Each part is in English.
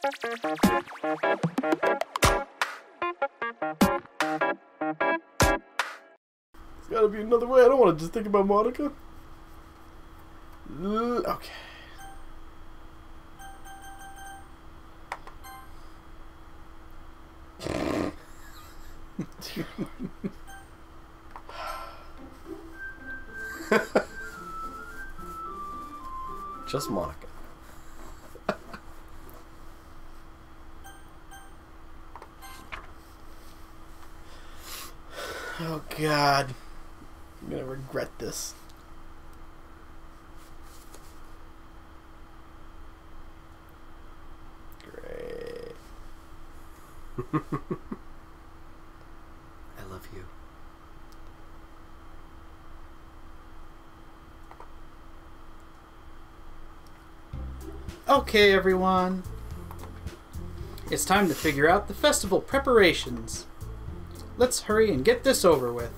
There's gotta be another way. I don't want to just think about Monika. L- okay. Just Monika. Oh God. I'm gonna regret this. Great. I love you. Okay, everyone. It's time to figure out the festival preparations. Let's hurry and get this over with.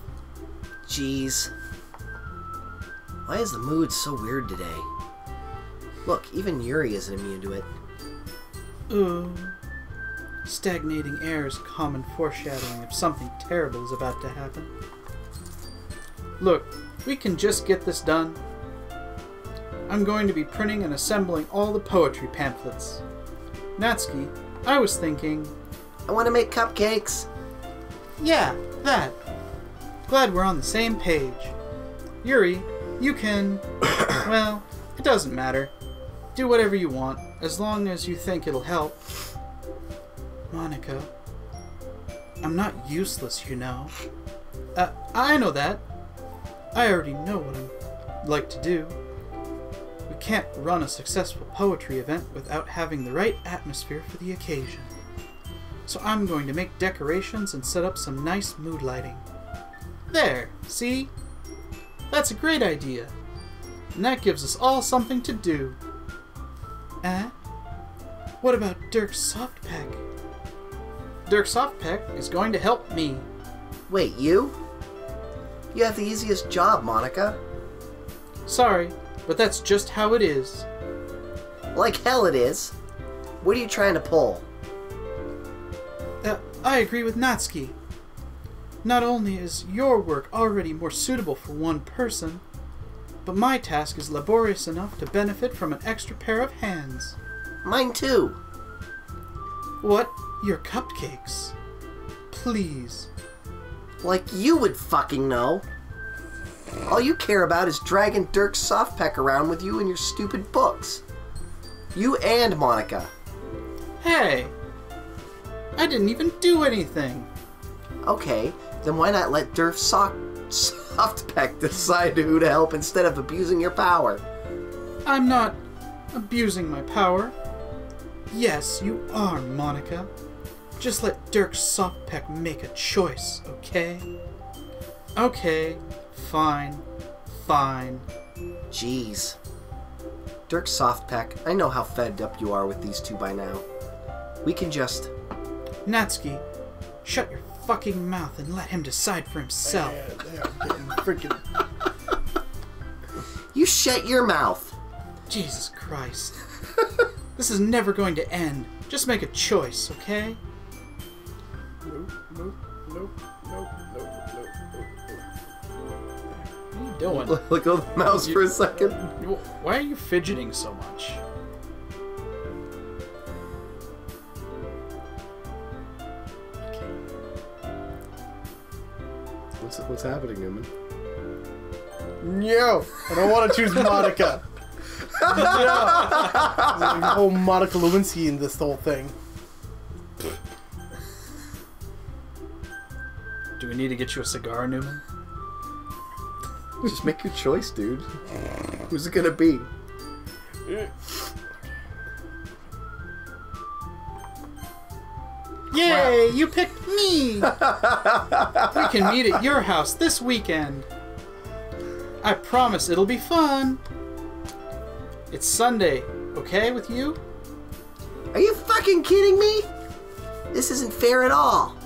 Jeez. Why is the mood so weird today? Look, even Yuri isn't immune to it. Ooh. Stagnating air is common foreshadowing of something terrible is about to happen. Look, we can just get this done. I'm going to be printing and assembling all the poetry pamphlets. Natsuki, I was thinking, I want to make cupcakes. Yeah, that. Glad we're on the same page. Yuri, you can. well, it doesn't matter. Do whatever you want, as long as you think it'll help. Monika, I'm not useless, you know. Uh, I know that. I already know what I'd like to do. We can't run a successful poetry event without having the right atmosphere for the occasion. So I'm going to make decorations and set up some nice mood lighting. There, see? That's a great idea. And that gives us all something to do. Eh? What about Dirk Softpack? Dirk Softpack is going to help me. Wait, you? You have the easiest job, Monika. Sorry, but that's just how it is. Like hell it is. What are you trying to pull? I agree with Natsuki. Not only is your work already more suitable for one person, but my task is laborious enough to benefit from an extra pair of hands. Mine too. What? Your cupcakes? Please. Like you would fucking know. All you care about is dragging Dirk Softpack around with you and your stupid books. You and Monika. Hey! I didn't even do anything! Okay, then why not let Dirk Sock Softpack decide who to help instead of abusing your power? I'm not abusing my power. Yes, you are, Monika. Just let Dirk Softpack make a choice, okay? Okay, fine, fine. Jeez. Dirk Softpack, I know how fed up you are with these two by now. We can just. Natsuki, shut your fucking mouth and let him decide for himself. Yeah, they are getting freaking. You shut your mouth! Jesus Christ. this is never going to end. Just make a choice, okay? Nope, nope, nope, nope, nope, nope, nope, What are you doing? Look at the mouse for a second. Why are you fidgeting so much? What's what's happening, Newman? No, I don't want to choose Monika. no, There's a whole Monica Lewinsky in this whole thing. Do we need to get you a cigar, Newman? Just make your choice, dude. Who's it gonna be? Yay! You picked me! we can meet at your house this weekend. I promise it'll be fun. It's Sunday, okay with you? Are you fucking kidding me? This isn't fair at all.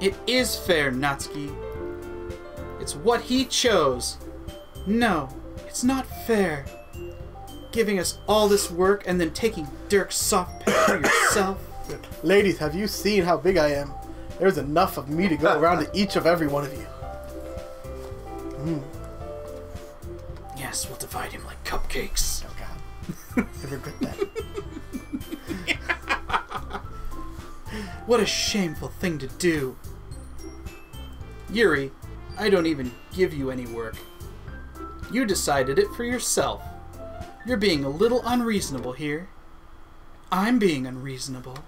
It is fair, Natsuki. It's what he chose. No, it's not fair. giving us all this work and then taking Dirk's soft peck for yourself? Ladies, have you seen how big I am? There's enough of me to go around to each of every one of you. Hmm. Yes, we'll divide him like cupcakes. Oh god. I regret that. What a shameful thing to do. Yuri, I don't even give you any work. You decided it for yourself. You're being a little unreasonable here. I'm being unreasonable.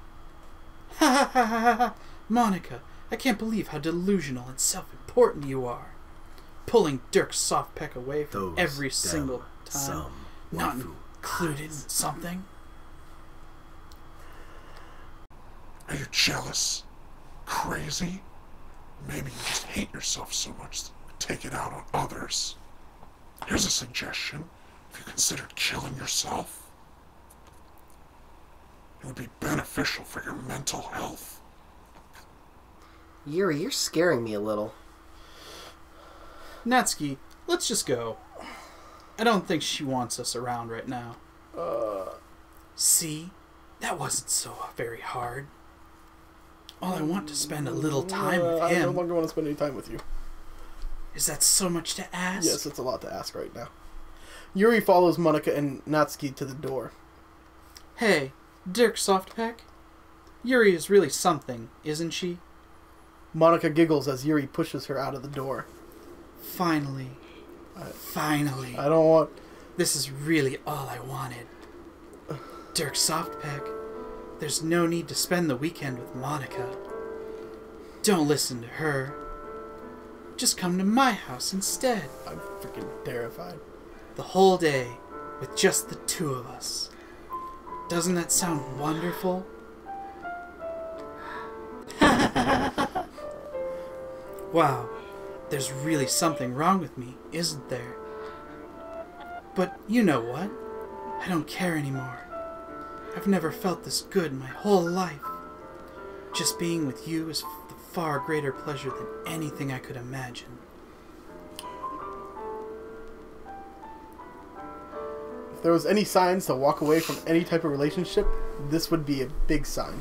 Ha ha ha ha ha! Monika, I can't believe how delusional and self important you are. Pulling Dirk's soft peck away from Those every single time. some Not included in something. Are you jealous? Crazy? Maybe you just hate yourself so much that you take it out on others. Here's a suggestion. If you considered killing yourself, it would be beneficial for your mental health. Yuri, you're scaring me a little. Natsuki, let's just go. I don't think she wants us around right now. Uh. See? That wasn't so very hard. All I want to spend a little time Uh, with him. I no longer want to spend any time with you. Is that so much to ask? Yes, it's a lot to ask right now. Yuri follows Monika and Natsuki to the door. Hey, Dirk Softpack? Yuri is really something, isn't she? Monika giggles as Yuri pushes her out of the door. Finally. Finally. I don't want. This is really all I wanted. Dirk Softpack, there's no need to spend the weekend with Monika. Don't listen to her. Just come to my house instead. I'm freaking terrified. The whole day with just the two of us. Doesn't that sound wonderful? wow, there's really something wrong with me, isn't there? But you know what? I don't care anymore. I've never felt this good in my whole life. Just being with you is the far greater pleasure than anything I could imagine. There was any signs to walk away from any type of relationship, this would be a big sign.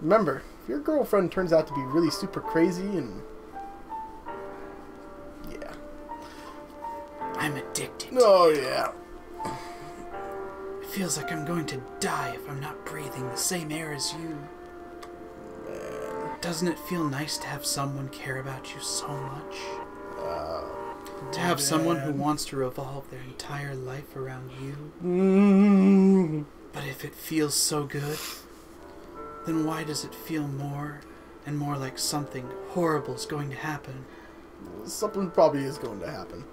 Remember, if your girlfriend turns out to be really super crazy and. Yeah. I'm addicted. Oh, yeah. It feels like I'm going to die if I'm not breathing the same air as you. Doesn't it feel nice to have someone care about you so much? To have someone who wants to revolve their entire life around you? Mm, But if it feels so good, then why does it feel more and more like something horrible is going to happen? something probably is going to happen.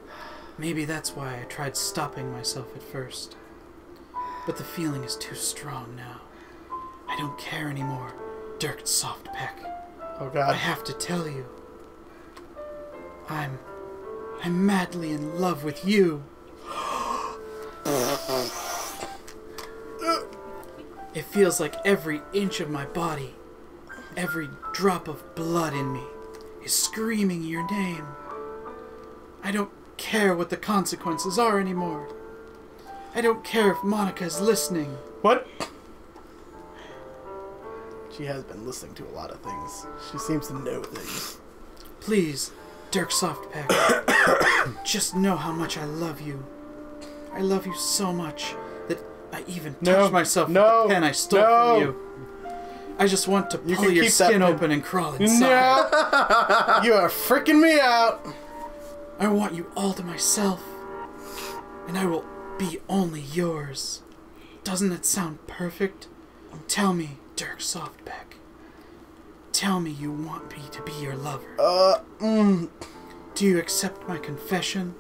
Maybe that's why I tried stopping myself at first. But the feeling is too strong now. I don't care anymore, Dirk Softpeck. Oh, god. I have to tell you. I'm. I'm madly in love with you. It feels like every inch of my body, every drop of blood in me, is screaming your name. I don't care what the consequences are anymore. I don't care if Monika is listening. What? She has been listening to a lot of things. She seems to know things. Please, Dirk Softpack, just know how much I love you. I love you so much that I even No, touched myself no, with the pen I stole no. from you. I just want to You pull can your skin pen. open and crawl inside. No! you are freaking me out! I want you all to myself, and I will be only yours. Doesn't that sound perfect? Tell me, Dirk Softpack. Tell me you want me to be your lover. Uh, mm, Do you accept my confession?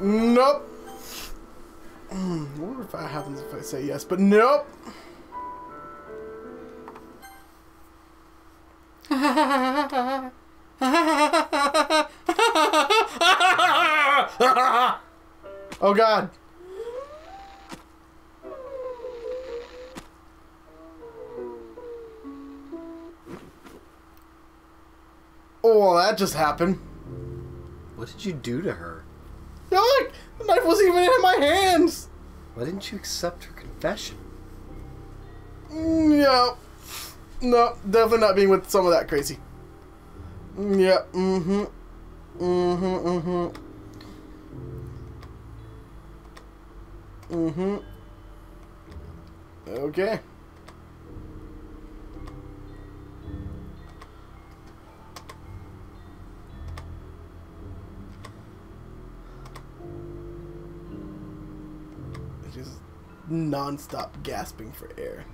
nope. Mm, wonder if that happens if I say yes, but nope. Oh god. Oh, well, that just happened. What did you do to her? No, look, I'm knife wasn't even in my hands. Why didn't you accept her confession? No. No, definitely not being with some of that crazy. Mm, Yeah. Mm-hmm. Mm-hmm. Mm-hmm. Mm-hmm. Okay. Non-stop gasping for air.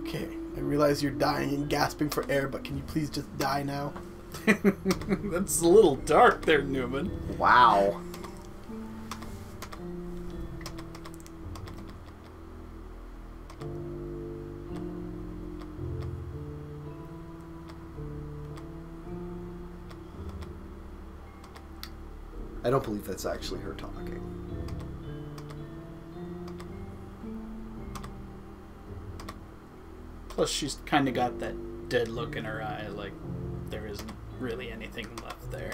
Okay, I realize you're dying and gasping for air, but can you please just die now? That's a little dark there, Newman. Wow. Believe that's actually her talking. Plus, she's kind of got that dead look in her eye, like there isn't really anything left there.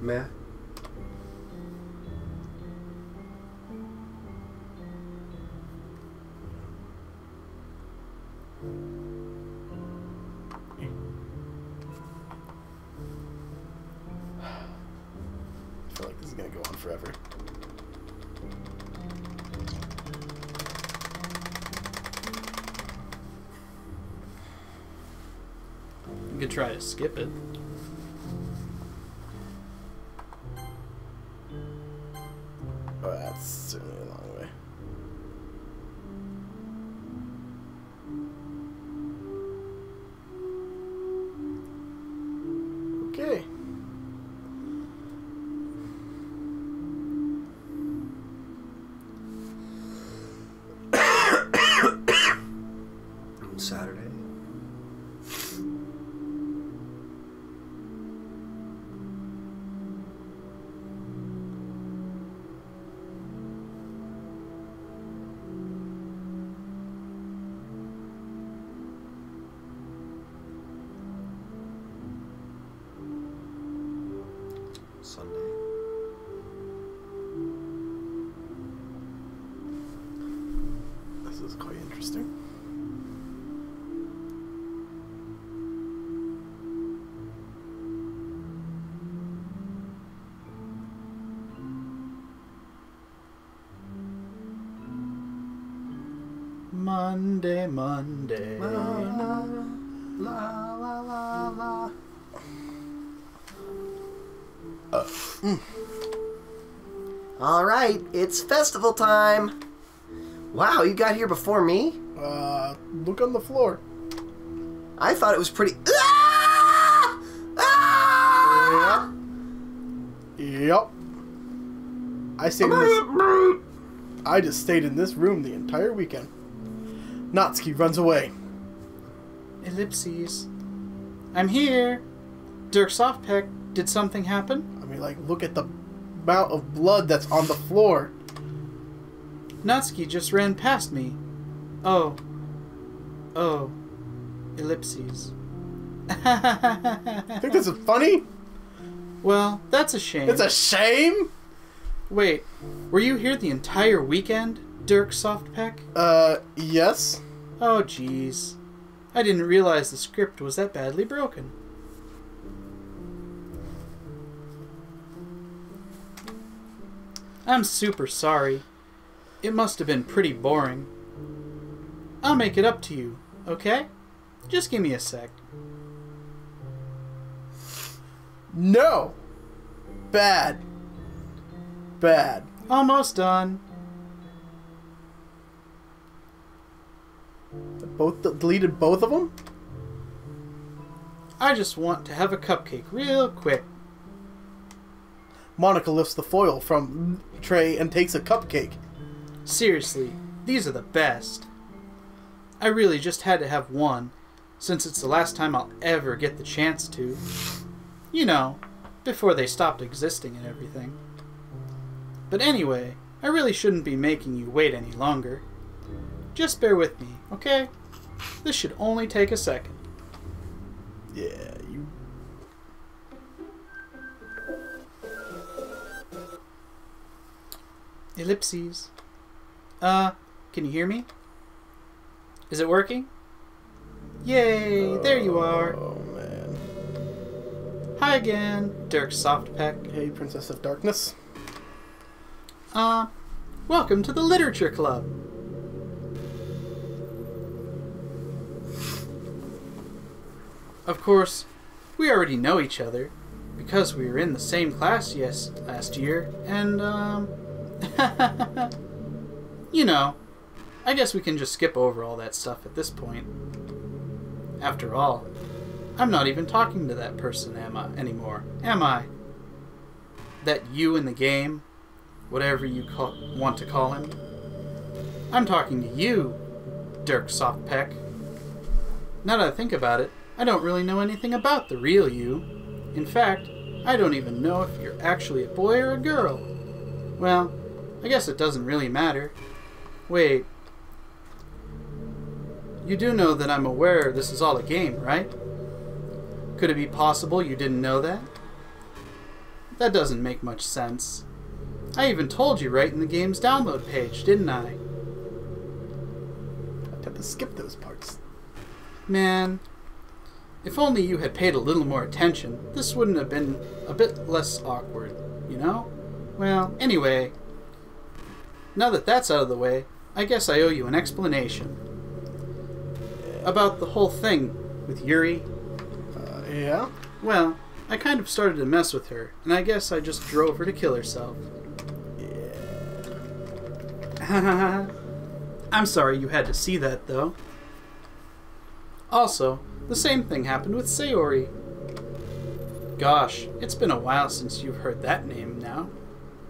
Meh. Monday, Monday. la la la la. All right, it's festival time. Wow, you got here before me. Uh, look on the floor. I thought it was pretty. Ah! Ah! Yep. I stayed in this. I just stayed in this room the entire weekend. Natsuki runs away. Ellipses. I'm here. Dirk Softpeck, did something happen? I mean, like, look at the amount of blood that's on the floor. Natsuki just ran past me. Oh. Oh. Ellipses. Think this is funny? well, that's a shame. It's a shame. Wait, were you here the entire weekend, Dirk Softpeck? Uh, yes. Oh, jeez. I didn't realize the script was that badly broken. I'm super sorry. It must have been pretty boring. I'll make it up to you, okay? Just give me a sec. No. Bad. Bad. Almost done. Both deleted both of them. I just want to have a cupcake real quick. Monika lifts the foil from tray and takes a cupcake. Seriously, these are the best. I really just had to have one, since it's the last time I'll ever get the chance to. You know, before they stopped existing and everything. But anyway, I really shouldn't be making you wait any longer. Just bear with me, okay? This should only take a second. Yeah, you. Ellipses. Uh, can you hear me? Is it working? Yay, there you are. Oh man. Hi again, Dirk Softpeck. Hey, Princess of Darkness. Uh, welcome to the Literature Club. Of course, we already know each other because we were in the same class yes last year, and um, you know, I guess we can just skip over all that stuff at this point. After all, I'm not even talking to that person, am I anymore? Am I? That you in the game whatever you call, want to call him. I'm talking to you, Dirk Softpeck. Now that I think about it, I don't really know anything about the real you. In fact, I don't even know if you're actually a boy or a girl. Well, I guess it doesn't really matter. Wait. You do know that I'm aware this is all a game, right? Could it be possible you didn't know that? That doesn't make much sense. I even told you right in the game's download page, didn't I? I tend to skip those parts. Man, if only you had paid a little more attention, this wouldn't have been a bit less awkward, you know? Well, anyway, now that that's out of the way, I guess I owe you an explanation. About the whole thing with Yuri. Uh, yeah? Well, I kind of started to mess with her, and I guess I just drove her to kill herself. Yeah. I'm sorry you had to see that, though. Also, the same thing happened with Sayori. Gosh, it's been a while since you've heard that name now,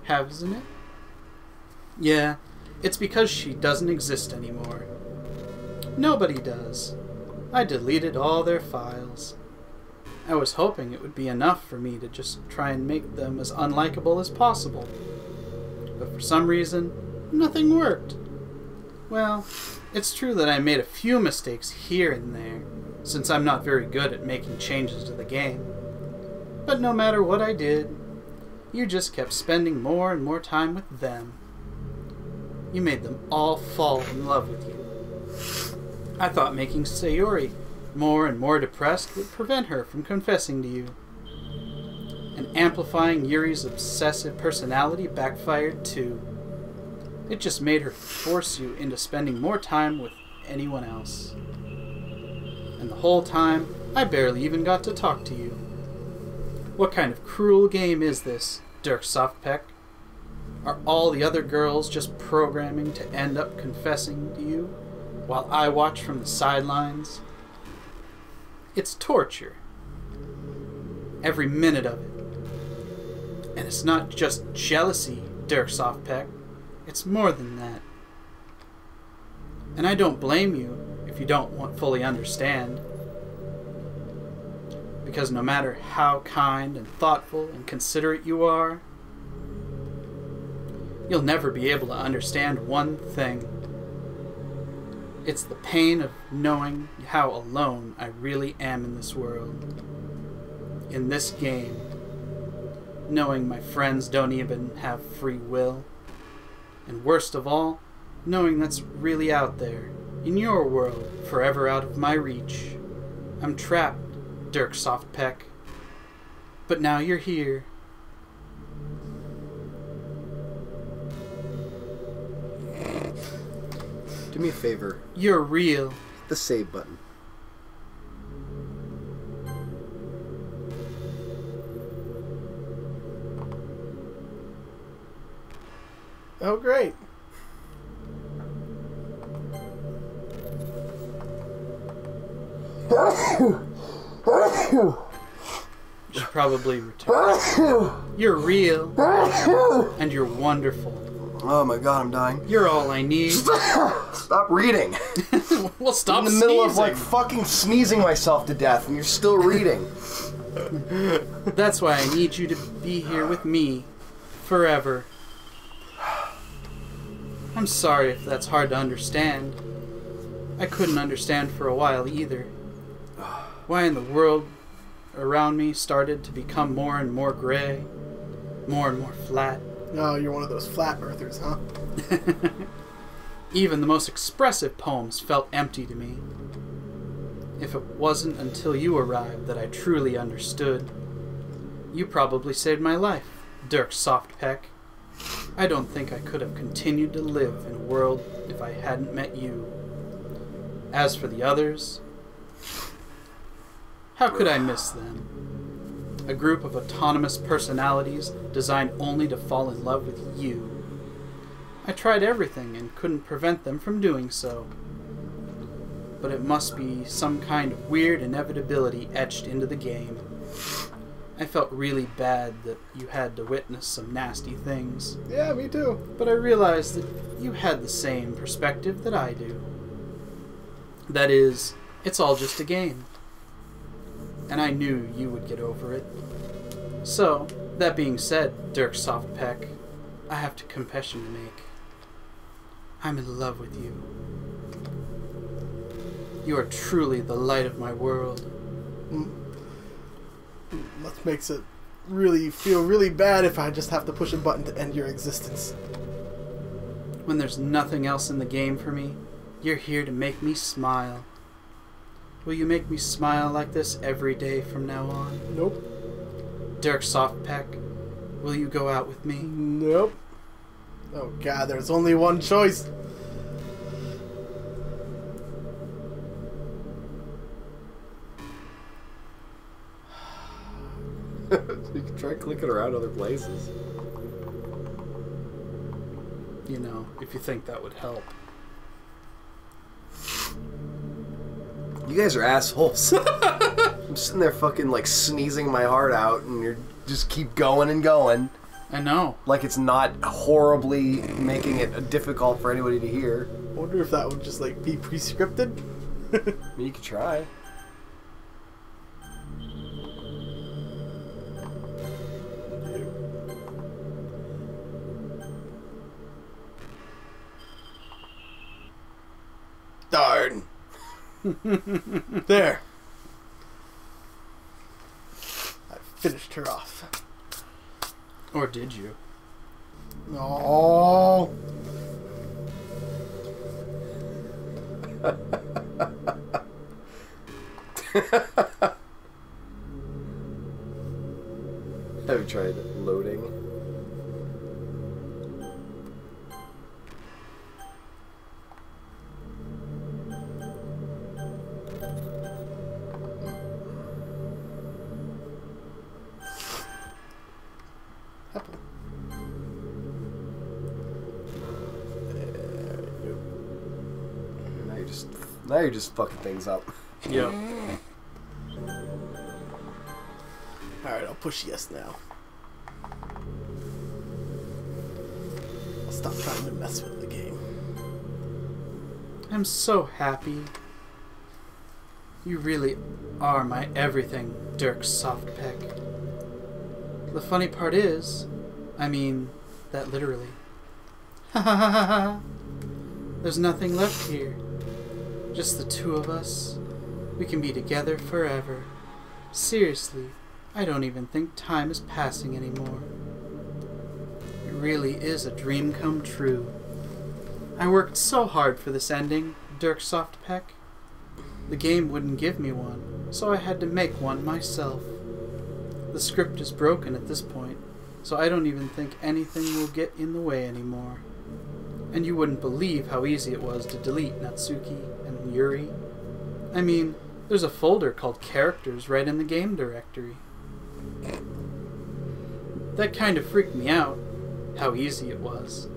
hasn't it? Yeah, it's because she doesn't exist anymore. Nobody does. I deleted all their files. I was hoping it would be enough for me to just try and make them as unlikable as possible. But for some reason, nothing worked. Well, it's true that I made a few mistakes here and there, since I'm not very good at making changes to the game. But no matter what I did, you just kept spending more and more time with them. You made them all fall in love with you. I thought making Sayori more and more depressed would prevent her from confessing to you. And amplifying Yuri's obsessive personality backfired too. It just made her force you into spending more time with anyone else. Whole time, I barely even got to talk to you. What kind of cruel game is this, Dirk Softpeck? Are all the other girls just programming to end up confessing to you while I watch from the sidelines? It's torture. Every minute of it. And it's not just jealousy, Dirk Softpeck. It's more than that. And I don't blame you if you don't fully understand. Because no matter how kind and thoughtful and considerate you are, you'll never be able to understand one thing. It's the pain of knowing how alone I really am in this world. In this game. Knowing my friends don't even have free will. And worst of all, knowing that's really out there, in your world, forever out of my reach. I'm trapped, Dirk soft peck. But now you're here. Do me a favor. You're real. Hit the save button. Oh, great. You should probably return. You're real. And you're wonderful. Oh my god, I'm dying. You're all I need. Stop reading. well, stop in the middle of like fucking sneezing myself to death, and you're still reading. That's why I need you to be here with me forever. I'm sorry if that's hard to understand. I couldn't understand for a while either. Why in the world around me started to become more and more gray, more and more flat. Oh, you're one of those flat earthers, huh? Even the most expressive poems felt empty to me. If it wasn't until you arrived that I truly understood. You probably saved my life, Dirk Softpeck. I don't think I could have continued to live in a world if I hadn't met you. As for the others, how could I miss them? A group of autonomous personalities designed only to fall in love with you. I tried everything and couldn't prevent them from doing so. But it must be some kind of weird inevitability etched into the game. I felt really bad that you had to witness some nasty things, Yeah, me too. but I realized that you had the same perspective that I do. That is, it's all just a game. And I knew you would get over it. So, that being said, Dirk Softpeck, I have a confession to make. I'm in love with you. You are truly the light of my world. Mm. That makes it really feel really bad if I just have to push a button to end your existence. When there's nothing else in the game for me, you're here to make me smile. Will you make me smile like this every day from now on? Nope. Dirk Softpeck, will you go out with me? Nope. Oh god, there's only one choice. you can try clicking around other places. You know, if you think that would help. You guys are assholes. I'm sitting there fucking like sneezing my heart out, and you're just keep going and going. I know. Like it's not horribly making it difficult for anybody to hear. I wonder if that would just like be pre-scripted. I mean, you could try. Darn. there. I finished her off. Or did you? No. Have you tried loading? You're just fucking things up. Yep. Alright, I'll push yes now. I'll stop trying to mess with the game. I'm so happy. You really are my everything, Dirk Softpeck. The funny part is, I mean, that literally. Ha ha ha ha ha. There's nothing left here. Just the two of us. We can be together forever. Seriously, I don't even think time is passing anymore. It really is a dream come true. I worked so hard for this ending, Dirk Softpeck. The game wouldn't give me one, so I had to make one myself. The script is broken at this point, so I don't even think anything will get in the way anymore. And you wouldn't believe how easy it was to delete Natsuki Yuri. I mean, there's a folder called Characters right in the game directory. That kind of freaked me out, how easy it was.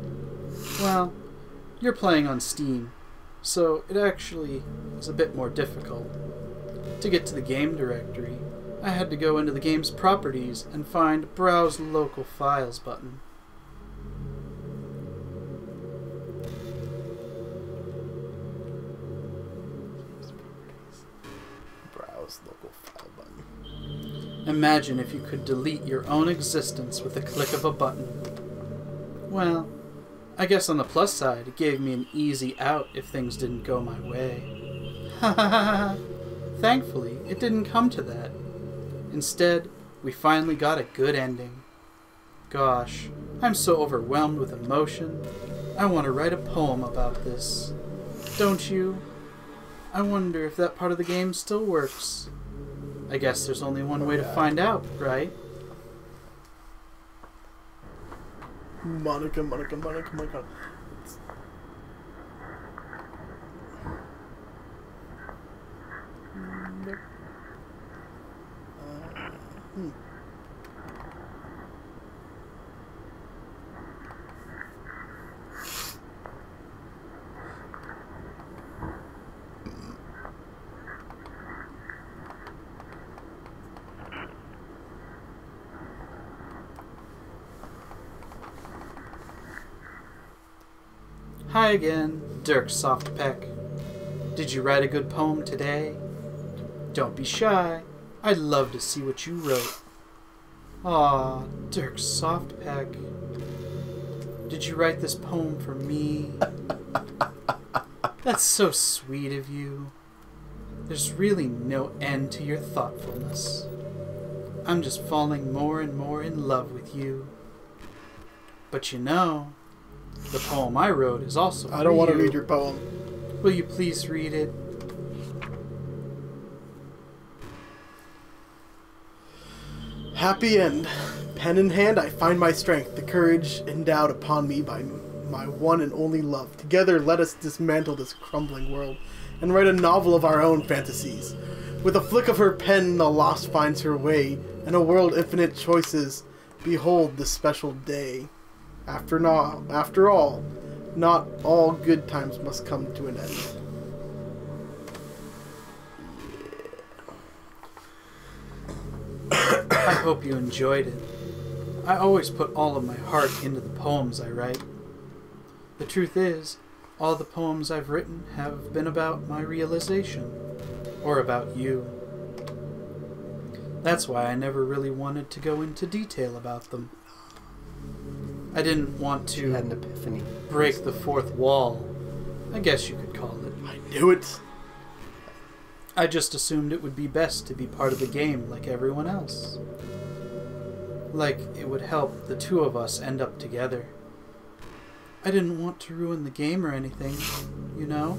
Well, you're playing on Steam, so it actually is a bit more difficult. To get to the game directory, I had to go into the game's properties and find Browse Local Files button. Imagine if you could delete your own existence with a click of a button. Well, I guess on the plus side, it gave me an easy out if things didn't go my way. Thankfully, it didn't come to that. Instead, we finally got a good ending. Gosh, I'm so overwhelmed with emotion. I want to write a poem about this. Don't you? I wonder if that part of the game still works. I guess there's only one way to find out, right? Monika, Monika, Monika, Monika. Nope. Uh, hmm. Hi again, Dirk Softpeck. Did you write a good poem today? Don't be shy. I'd love to see what you wrote. Aw, Dirk Softpeck. Did you write this poem for me? That's so sweet of you. There's really no end to your thoughtfulness. I'm just falling more and more in love with you. But you know, the poem I wrote is also. I don't want to read your poem. Will you please read it? Happy end. Pen in hand, I find my strength, the courage endowed upon me by my one and only love. Together, let us dismantle this crumbling world and write a novel of our own fantasies. With a flick of her pen, the lost finds her way, and a world infinite choices. Behold the special day. After now, after all, not all good times must come to an end. I hope you enjoyed it. I always put all of my heart into the poems I write. The truth is, all the poems I've written have been about my realization, or about you. That's why I never really wanted to go into detail about them. I didn't want You had an to epiphany. break the fourth wall, I guess you could call it. I knew it. I just assumed it would be best to be part of the game like everyone else. Like it would help the two of us end up together. I didn't want to ruin the game or anything, you know?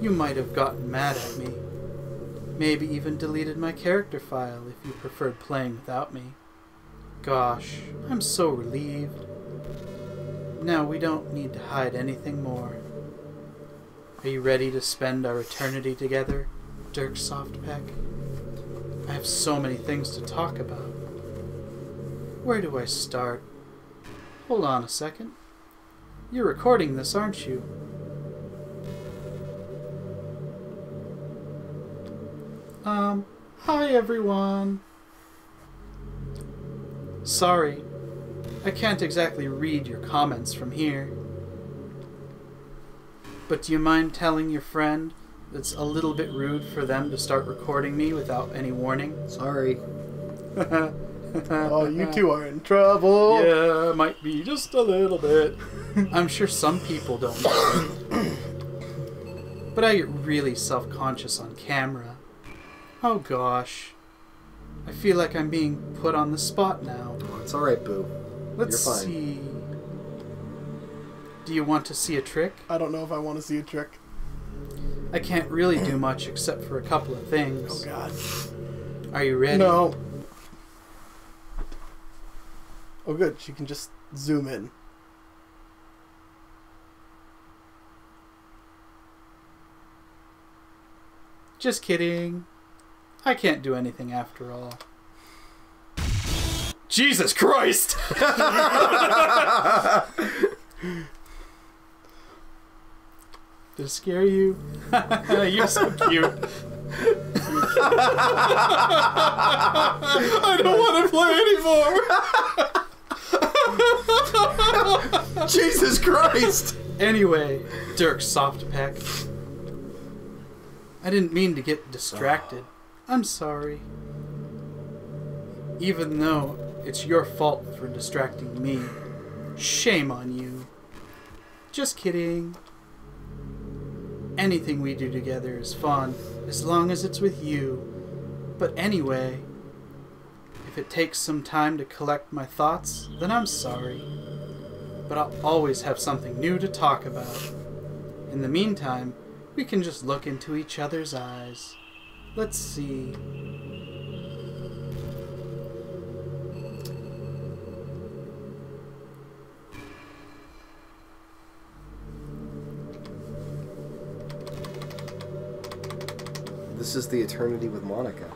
You might have gotten mad at me. Maybe even deleted my character file if you preferred playing without me. Gosh, I'm so relieved. Now we don't need to hide anything more. Are you ready to spend our eternity together, Dirk Softpeck? I have so many things to talk about. Where do I start? Hold on a second. You're recording this, aren't you? Um, hi everyone. Sorry, I can't exactly read your comments from here. But do you mind telling your friend it's a little bit rude for them to start recording me without any warning? Sorry. Oh, you two are in trouble. Yeah, might be just a little bit. I'm sure some people don't mind. but I get really self conscious on camera. Oh gosh. I feel like I'm being put on the spot now. Oh, it's alright, Boo. Let's You're fine. see. Do you want to see a trick? I don't know if I want to see a trick. I can't really do much except for a couple of things. Oh. God. Are you ready? No. Oh, good. She can just zoom in. Just kidding. I can't do anything after all. Jesus Christ! Did it scare you? You're so cute. I don't want to play anymore. Jesus Christ! Anyway, Dirk Softpack. I didn't mean to get distracted. I'm sorry. Even though it's your fault for distracting me. Shame on you. Just kidding. Anything we do together is fun, as long as it's with you. But anyway, if it takes some time to collect my thoughts, then I'm sorry. But I'll always have something new to talk about. In the meantime, we can just look into each other's eyes. Let's see. This is the eternity with Monika.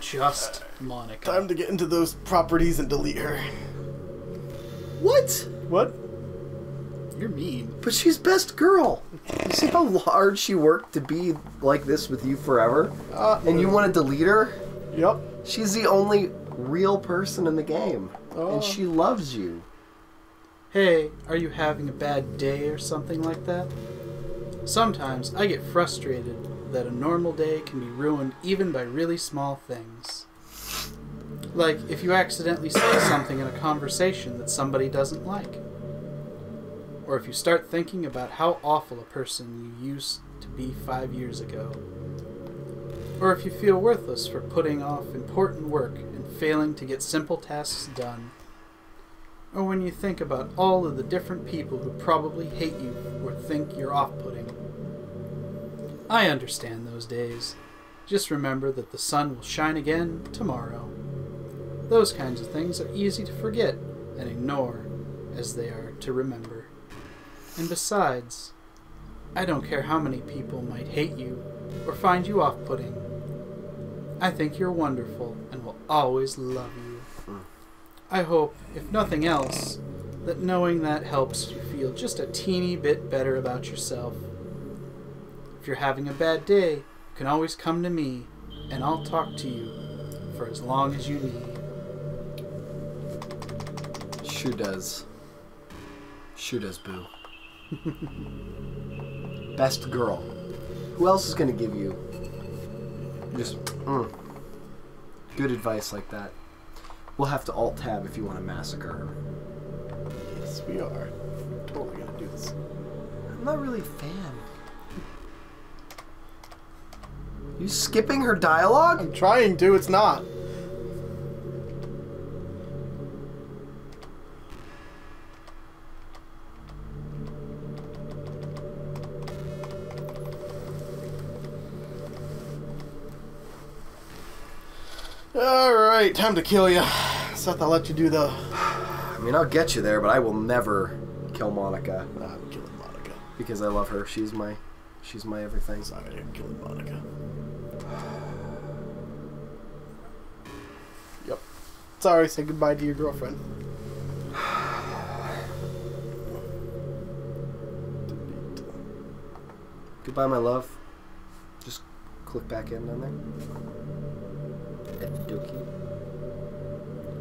Just Monika. Time to get into those properties and delete her. What? What? You're mean. But she's best girl. You see how hard she worked to be like this with you forever? Uh, And you want to delete her? Yep. She's the only real person in the game. Oh. And she loves you. Hey, are you having a bad day or something like that? Sometimes I get frustrated that a normal day can be ruined even by really small things. Like if you accidentally say something in a conversation that somebody doesn't like. Or if you start thinking about how awful a person you used to be five years ago. Or if you feel worthless for putting off important work and failing to get simple tasks done or when you think about all of the different people who probably hate you or think you're off putting. I understand those days. Just remember that the sun will shine again tomorrow. Those kinds of things are easy to forget and ignore as they are to remember. And besides, I don't care how many people might hate you or find you off putting. I think you're wonderful and will always love you. Hmm. I hope, if nothing else, that knowing that helps you feel just a teeny bit better about yourself. If you're having a bad day, you can always come to me, and I'll talk to you for as long as you need. Sure does. Sure does, Boo. Best girl. Who else is gonna give you just mm, good advice like that? We'll have to alt tab if you want to massacre her. Yes, we are. Totally gonna do this. I'm not really a fan. You skipping her dialogue? I'm trying to. It's not. Alright, time to kill you. Seth, I'll let you do the. I mean, I'll get you there, but I will never kill Monika ah, I'm killing Monika. because I love her. She's my, she's my everything. Sorry, I'm killing Monika. Yep. Sorry, say goodbye to your girlfriend. Goodbye, my love. Just click back in down there. Okie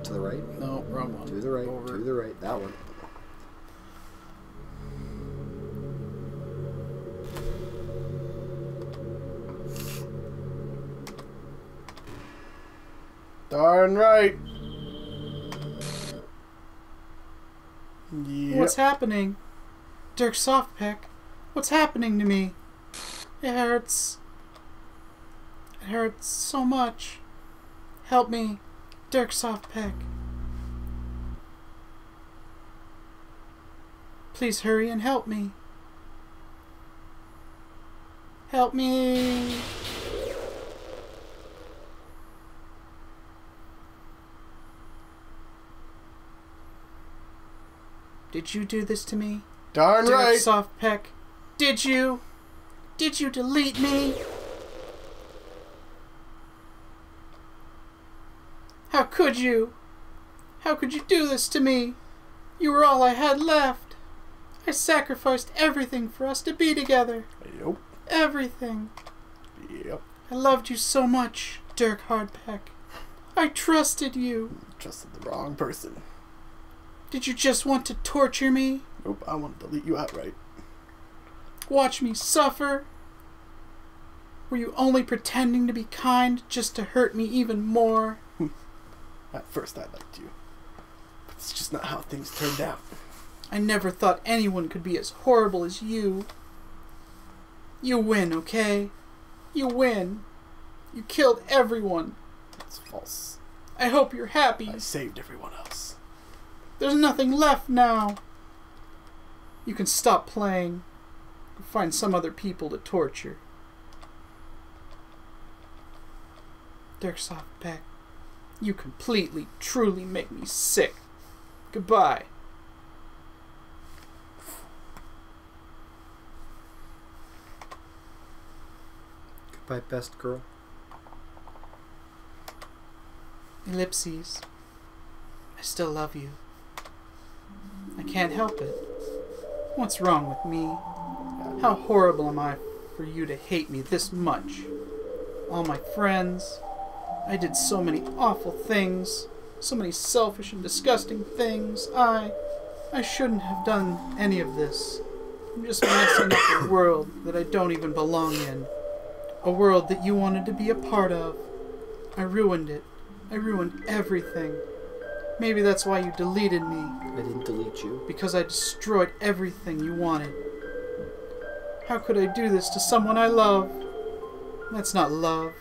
To the right. No, wrong one. To the right. Over. To the right. That one. Darn right. Yep. What's happening? Dirk Softpeck, what's happening to me? It hurts. It hurts so much. Help me, Dirk Softpeck. Please hurry and help me. Help me. Did you do this to me? Darn Dirk right. Softpeck. Did you? Did you delete me? How could you? How could you do this to me? You were all I had left. I sacrificed everything for us to be together. Yep. Everything. Yep. I loved you so much, Dirk Hardpeck. I trusted you. Trusted the wrong person. Did you just want to torture me? Nope, I want to delete you outright. Watch me suffer? Were you only pretending to be kind just to hurt me even more? At first I liked you. But it's just not how things turned out. I never thought anyone could be as horrible as you. You win, okay? You win. You killed everyone. That's false. I hope you're happy. I saved everyone else. There's nothing left now. You can stop playing. Find some other people to torture. Dirk Softpeck, you completely, truly make me sick. Goodbye. Goodbye, best girl. Ellipses. I still love you. I can't help it. What's wrong with me? How horrible am I for you to hate me this much? All my friends. I did so many awful things. So many selfish and disgusting things. I. I shouldn't have done any of this. I'm just messing up a world that I don't even belong in. A world that you wanted to be a part of. I ruined it. I ruined everything. Maybe that's why you deleted me, I didn't delete you. because I destroyed everything you wanted. How could I do this to someone I love? That's not love.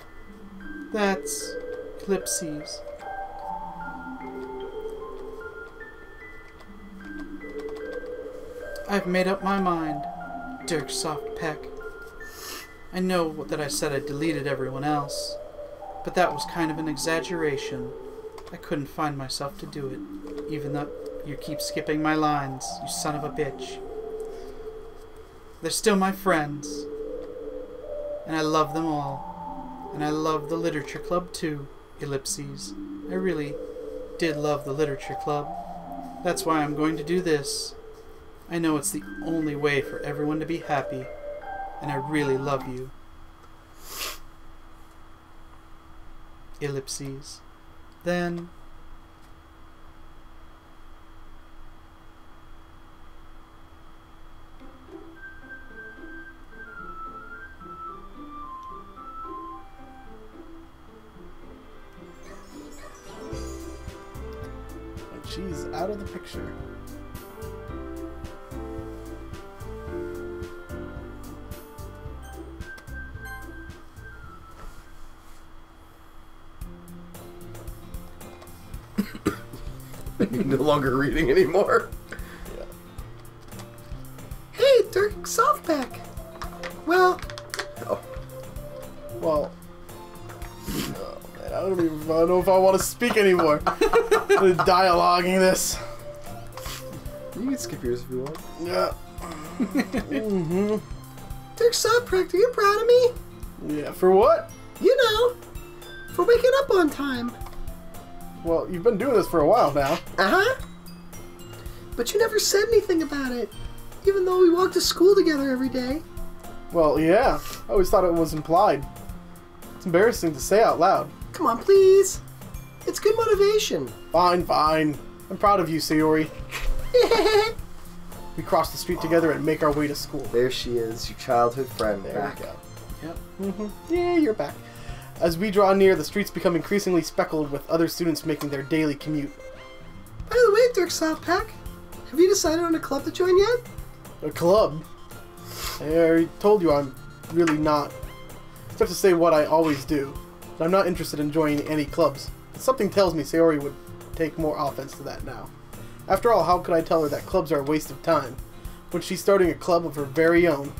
That's eclipses. I've made up my mind, Dirk Softpeck. I know that I said I deleted everyone else, but that was kind of an exaggeration. I couldn't find myself to do it, even though you keep skipping my lines, you son of a bitch. They're still my friends, and I love them all. And I love the literature club too, ellipses. I really did love the literature club. That's why I'm going to do this. I know it's the only way for everyone to be happy, and I really love you. Ellipses. Then picture. No longer reading anymore. Hey, Dirk Softpeck. Well, oh, Well, oh, man, I don't even know if I want to speak anymore. The dialoguing this. Can skip yours if you want. Yeah. Mm hmm Dirk Softpeck, are you proud of me? Yeah. For what? You know, for waking up on time. Well, you've been doing this for a while now. Uh huh. But you never said anything about it, even though we walked to school together every day. Well, yeah. I always thought it was implied. It's embarrassing to say out loud. Come on, please. It's good motivation. Fine, fine. I'm proud of you, Sayori. We cross the street together and make our way to school. there she is, your childhood friend. There back. we go. Yep. hmm Yeah, you're back. As we draw near, the streets become increasingly speckled with other students making their daily commute. By the way, Dirk Softpeck, have you decided on a club to join yet? A club? I already told you I'm really not. It's tough to say what I always do, I'm not interested in joining any clubs. Something tells me Sayori would take more offense to that now. After all, how could I tell her that clubs are a waste of time when she's starting a club of her very own?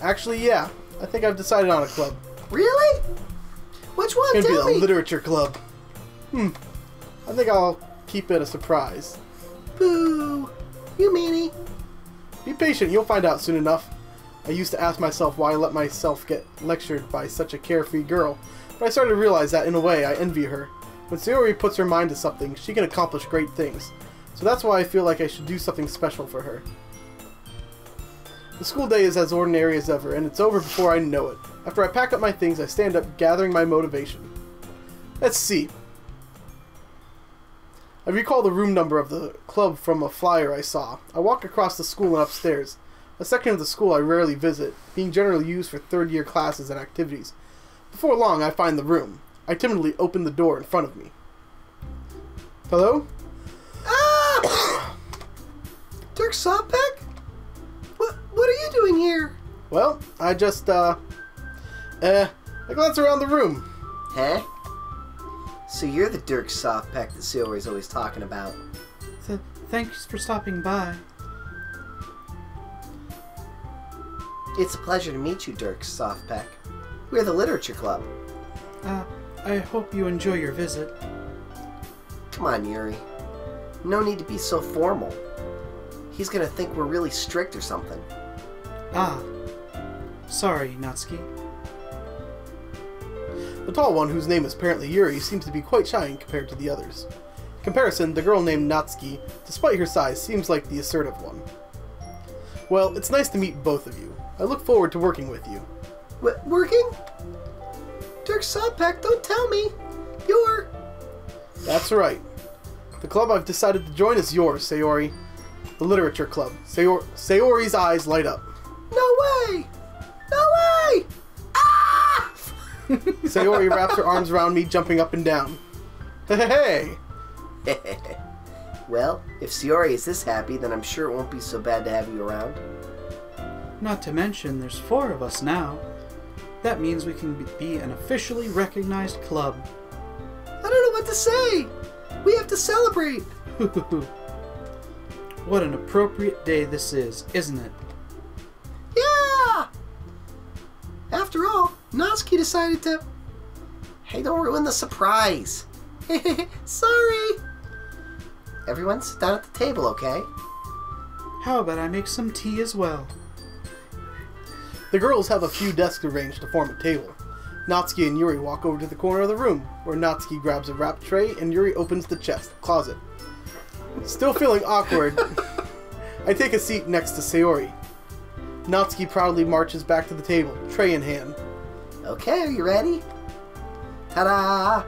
Actually, yeah, I think I've decided on a club. Really? Which one? It's gonna Tell be the me. literature club. Hmm. I think I'll keep it a surprise. Boo. You meanie. Be patient, you'll find out soon enough. I used to ask myself why I let myself get lectured by such a carefree girl, but I started to realize that in a way I envy her. When Sayori puts her mind to something, she can accomplish great things. So that's why I feel like I should do something special for her. The school day is as ordinary as ever, and it's over before I know it. After I pack up my things, I stand up, gathering my motivation. Let's see. I recall the room number of the club from a flyer I saw. I walk across the school and upstairs. A section of the school I rarely visit, being generally used for third year classes and activities. Before long, I find the room. I timidly opened the door in front of me. Hello? Ah! Dirk Sopek? What, what are you doing here? Well, I just, uh. Uh, I glance around the room. Huh? So you're the Dirk Softpeck that Sayori's always talking about. Th- thanks for stopping by. It's a pleasure to meet you, Dirk Softpeck. We're the Literature Club. Uh, I hope you enjoy your visit. Come on, Yuri. No need to be so formal. He's gonna think we're really strict or something. Ah. Sorry, Natsuki. The tall one, whose name is apparently Yuri, seems to be quite shy compared to the others. In comparison, the girl named Natsuki, despite her size, seems like the assertive one. Well, it's nice to meet both of you. I look forward to working with you. W- working? Dirk Softpeck, don't tell me. You're. That's right. The club I've decided to join is yours, Sayori. The Literature Club. Sayor- Sayori's eyes light up. No way! No way! Ah! Sayori wraps her arms around me, jumping up and down. Hey, hey, well, if Sayori is this happy, then I'm sure it won't be so bad to have you around. Not to mention, there's four of us now. That means we can be- an officially recognized club. I don't know what to say. We have to celebrate. what an appropriate day this is, isn't it? Yeah! After all, Natsuki decided to. Hey, don't ruin the surprise. Sorry. Everyone sit down at the table, okay? How about I make some tea as well? The girls have a few desks arranged to form a table. Natsuki and Yuri walk over to the corner of the room, where Natsuki grabs a wrapped tray and Yuri opens the chest closet. Still feeling awkward, I take a seat next to Sayori. Natsuki proudly marches back to the table, tray in hand. Okay, are you ready? Ta-da!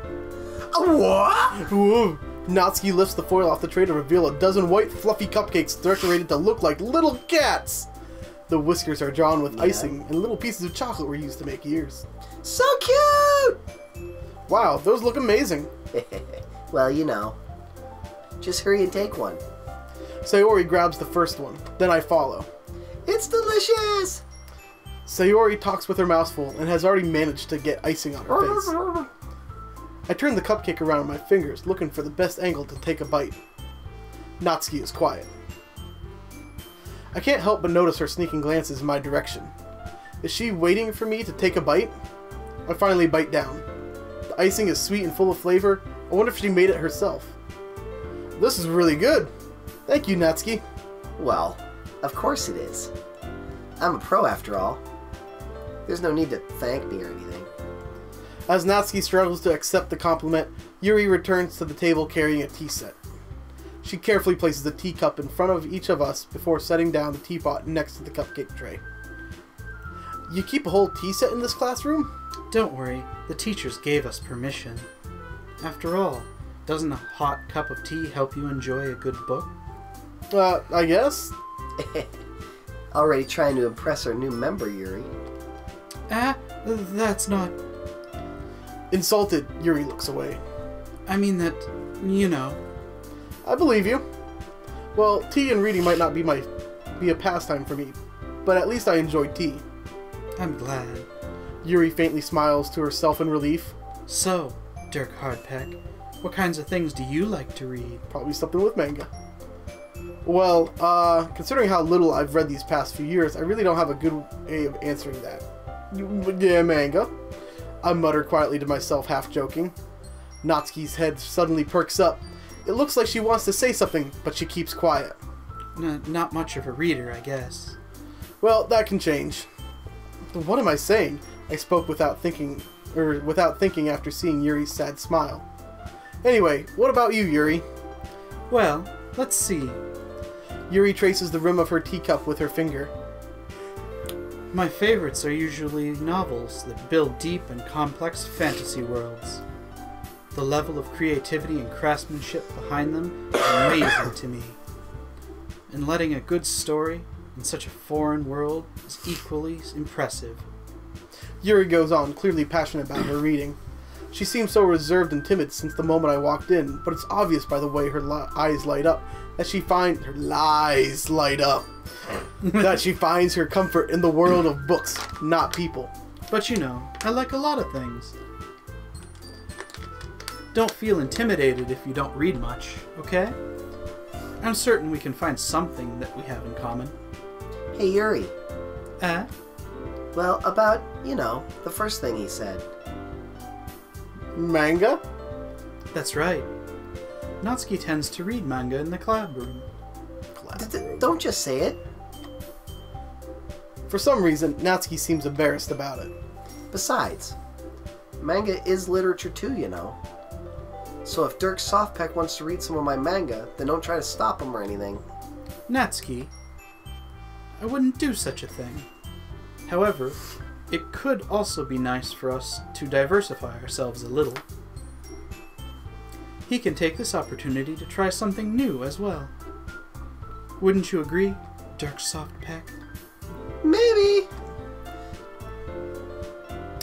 A what? Whoa! Natsuki lifts the foil off the tray to reveal a dozen white, fluffy cupcakes decorated to look like little cats. The whiskers are drawn with icing, and little pieces of chocolate were used to make ears. So cute! Wow, those look amazing. well, you know. Just hurry and take one. Sayori grabs the first one, then I follow. It's delicious! Sayori talks with her mouth full and has already managed to get icing on her face. I turn the cupcake around in my fingers, looking for the best angle to take a bite. Natsuki is quiet. I can't help but notice her sneaking glances in my direction. Is she waiting for me to take a bite? I finally bite down. The icing is sweet and full of flavor. I wonder if she made it herself. This is really good. Thank you, Natsuki. Well, of course it is. I'm a pro after all. There's no need to thank me or anything. As Natsuki struggles to accept the compliment, Yuri returns to the table carrying a tea set. She carefully places a teacup in front of each of us before setting down the teapot next to the cupcake tray. You keep a whole tea set in this classroom? Don't worry, the teachers gave us permission. After all, doesn't a hot cup of tea help you enjoy a good book? Uh, I guess. Already trying to impress our new member, Yuri. Ah, that's not. Insulted, Yuri looks away. I mean that, you know. I believe you. Well, tea and reading might not be my be a pastime for me, but at least I enjoy tea. I'm glad. Yuri faintly smiles to herself in relief. So, Dirk Hardpeck, what kinds of things do you like to read? Probably something with manga. Well, uh, considering how little I've read these past few years, I really don't have a good way of answering that. Yeah, manga. I mutter quietly to myself, half joking. Natsuki's head suddenly perks up. It looks like she wants to say something, but she keeps quiet. N- not much of a reader, I guess. Well, that can change. What am I saying? I spoke without thinking, or without thinking after seeing Yuri's sad smile. Anyway, what about you, Yuri? Well, let's see. Yuri traces the rim of her teacup with her finger. My favorites are usually novels that build deep and complex fantasy worlds. The level of creativity and craftsmanship behind them is amazing to me. And letting a good story in such a foreign world is equally impressive. Yuri goes on, clearly passionate about her reading. She seems so reserved and timid since the moment I walked in, but it's obvious by the way her li- eyes light up that she finds her lies light up that she finds her comfort in the world of books, not people. But you know, I like a lot of things. Don't feel intimidated if you don't read much, okay? I'm certain we can find something that we have in common. Hey, Yuri. Eh? Well, about, you know, the first thing he said. Manga? That's right. Natsuki tends to read manga in the club room. D- d- don't just say it. For some reason, Natsuki seems embarrassed about it. Besides, manga is literature too, you know. So if Dirk Softpeck wants to read some of my manga, then don't try to stop him or anything. Natsuki, I wouldn't do such a thing. However, it could also be nice for us to diversify ourselves a little. He can take this opportunity to try something new as well. Wouldn't you agree, Dirk Softpeck? Maybe.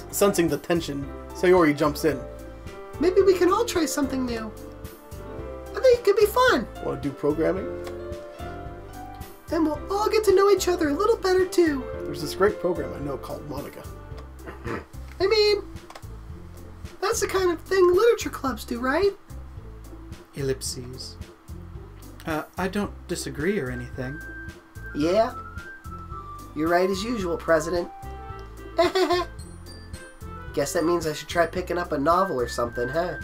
Sensing the tension, Sayori jumps in. Maybe we can all try something new. I think it could be fun. Want to do programming? And we'll all get to know each other a little better too. There's this great program I know called Monika. I mean, that's the kind of thing literature clubs do, right? Ellipses. Uh, I don't disagree or anything. Yeah. You're right as usual, President. Guess that means I should try picking up a novel or something, huh?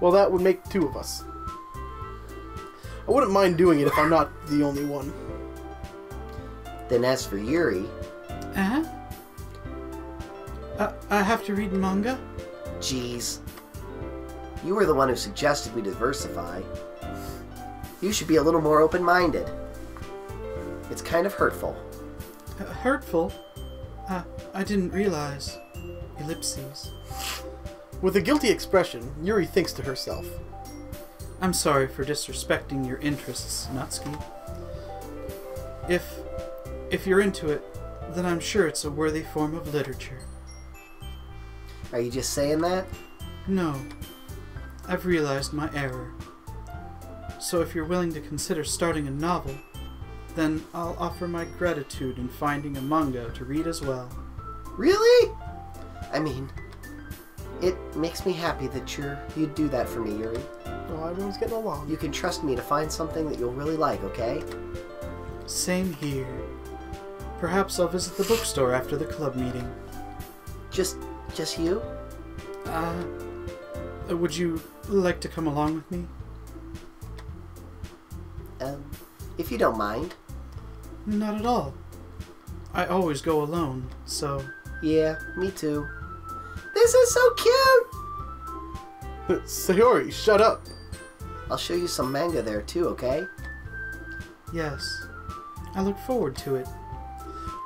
Well, that would make two of us. I wouldn't mind doing it if I'm not the only one. Then as for Yuri, Uh-huh. Uh, I have to read manga? Jeez. You were the one who suggested we diversify. You should be a little more open minded. It's kind of hurtful. Uh, hurtful? Uh, I didn't realize. Ellipses. With a guilty expression, Yuri thinks to herself. I'm sorry for disrespecting your interests, Natsuki. If if you're into it, then I'm sure it's a worthy form of literature. Are you just saying that? No. I've realized my error. So if you're willing to consider starting a novel, then I'll offer my gratitude in finding a manga to read as well. Really? I mean, it makes me happy that you're you'd do that for me, Yuri. Oh, everyone's getting along. You can trust me to find something that you'll really like, okay? Same here. Perhaps I'll visit the bookstore after the club meeting. Just just you? Uh, would you like to come along with me? Um, if you don't mind. Not at all. I always go alone, so Yeah, me too. This is so cute! Sayori, shut up. I'll show you some manga there too, okay? yes. I look forward to it.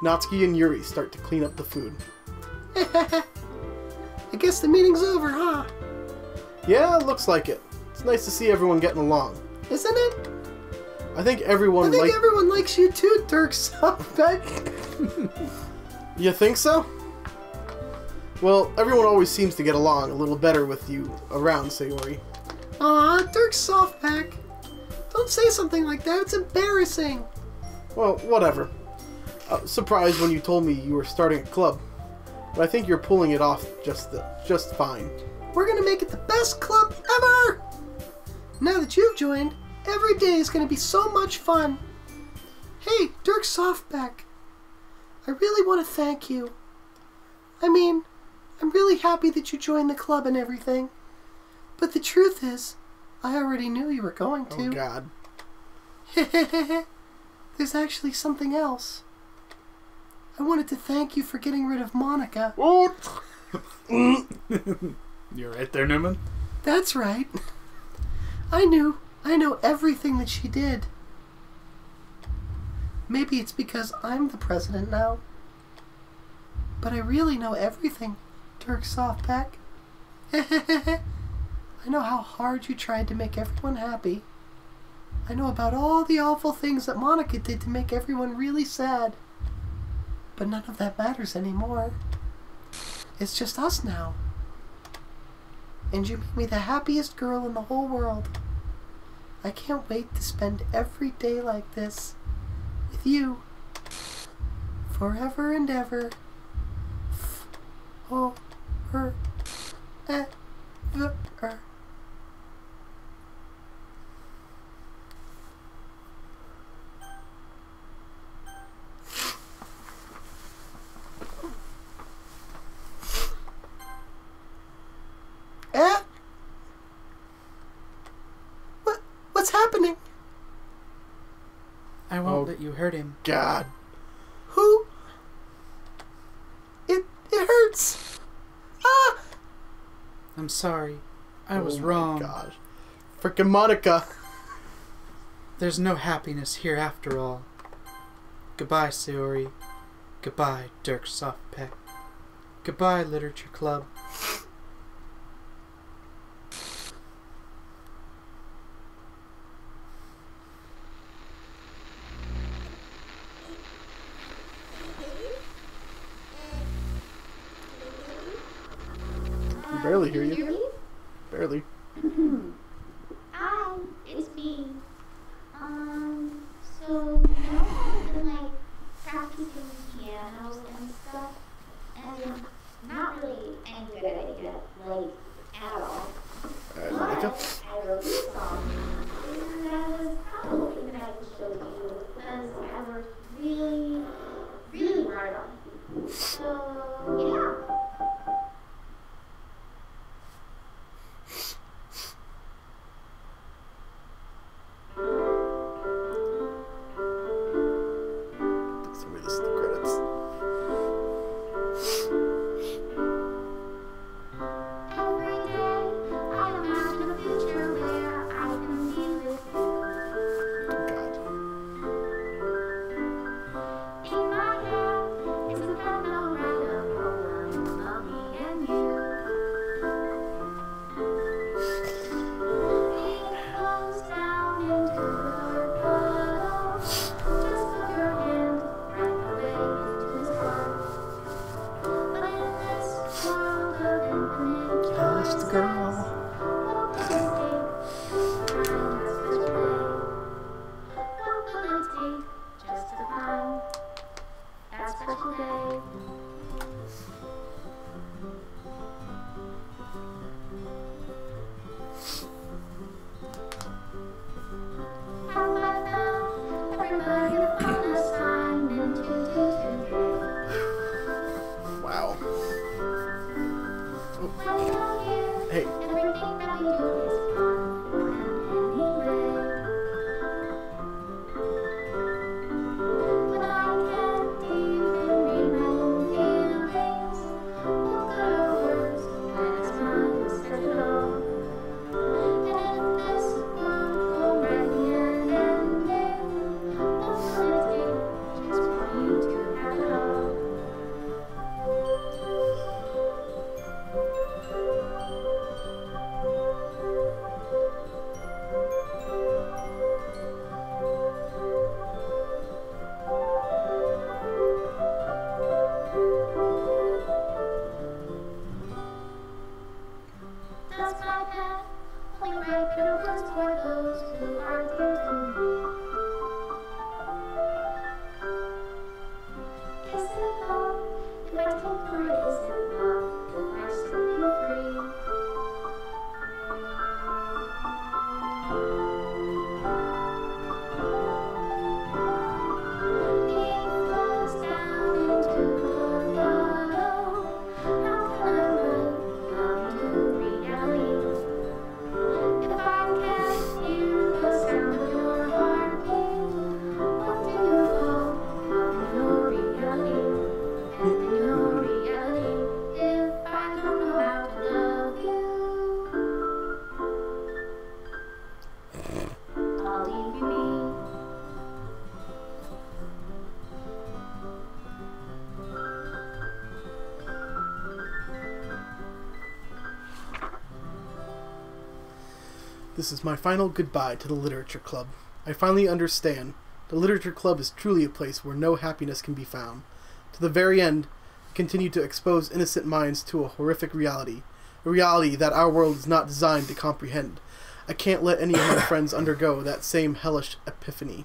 Natsuki and Yuri start to clean up the food. I guess the meeting's over, huh? Yeah, looks like it. It's nice to see everyone getting along. Isn't it? I think everyone. I think like. everyone likes you too, Dirk Softpeck. You think so? Well, everyone always seems to get along a little better with you around, Sayori. Aw, Dirk Softpeck. Don't say something like that, it's embarrassing. Well, whatever. Uh, surprised when you told me you were starting a club, but I think you're pulling it off just the, just fine. We're gonna make it the best club ever! Now that you've joined, every day is gonna be so much fun. Hey, Dirk Softpeck. I really want to thank you. I mean, I'm really happy that you joined the club and everything. But the truth is, I already knew you were going to. Oh to. God. There's actually something else. I wanted to thank you for getting rid of Monika. You're right there, Newman. That's right. I knew. I know everything that she did. Maybe it's because I'm the president now. But I really know everything, Dirk Softpeck. I know how hard you tried to make everyone happy. I know about all the awful things that Monika did to make everyone really sad. But none of that matters anymore. It's just us now. And you made me the happiest girl in the whole world. I can't wait to spend every day like this with you forever and ever. F- oh, her, eh, the, er. hurt him. God. Who? It it hurts. Ah. I'm sorry. I oh was wrong. God. Freaking Monika. There's no happiness here after all. Goodbye, Sayori. Goodbye, Dirk Softpeck. Goodbye, Literature Club. barely hear you. Barely. This is my final goodbye to the Literature Club. I finally understand. The Literature Club is truly a place where no happiness can be found. To the very end, continue to expose innocent minds to a horrific reality, a reality that our world is not designed to comprehend. I can't let any of my friends undergo that same hellish epiphany.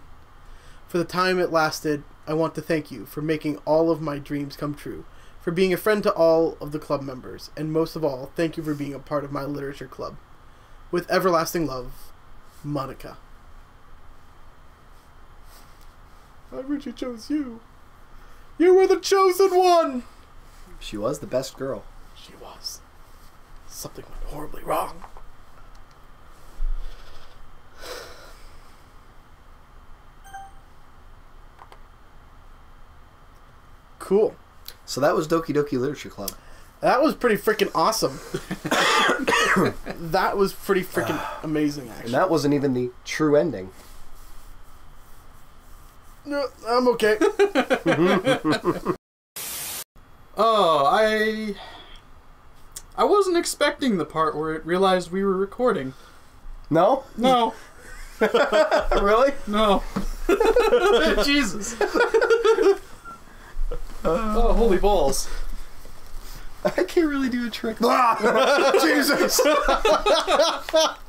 For the time it lasted, I want to thank you for making all of my dreams come true, for being a friend to all of the club members, and most of all, thank you for being a part of my literature club. With everlasting love, Monika. I really chose you. You were the chosen one! She was the best girl. She was. Something went horribly wrong. Cool. So that was Doki Doki Literature Club. That was pretty freaking awesome. that was pretty freaking amazing, actually. And that wasn't even the true ending. No, I'm okay. Oh, I. I wasn't expecting the part where it realized we were recording. No? No, really? no. Jesus. oh, holy balls. I can't really do a trick. Jesus!